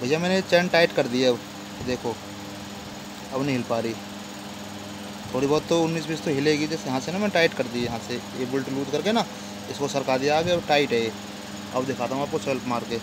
भैया मैंने चैन टाइट कर दी है अब, देखो। अब नहीं हिल पा रही। थोड़ी बहुत तो उन्नीस बीस तो हिलेगी, जैसे यहाँ से ना मैं टाइट कर दी यहाँ से। ये बुल्ट लूज करके ना, इसको सरका दिया आगे अब टाइट है ये। अब दिखाता हूँ आपको सेल्फ मार के।